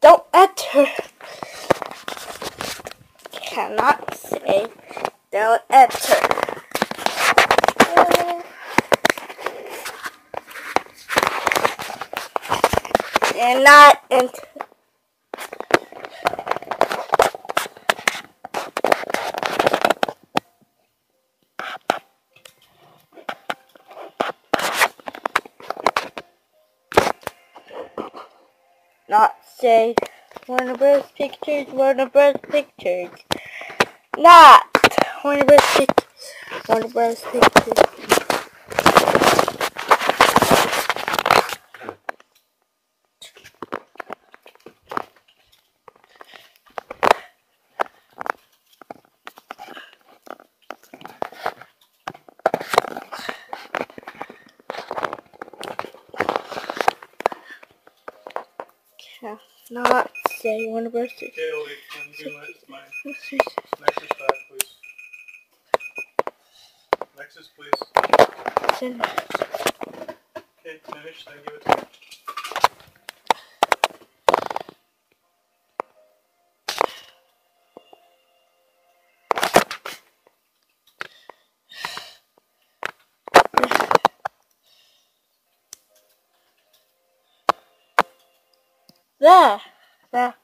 Don't enter. Cannot say. Don't enter. And not enter. Not say Warner Bros. Pictures, Warner Bros. Pictures. Not Warner Bros. Pictures, Warner Bros. Pictures. Yeah, not say Warner Bros. Pictures. Okay, Obi, when you do next, mine. Nexus back, please. Nexus, please. Okay, finish, then give it to me. There. There.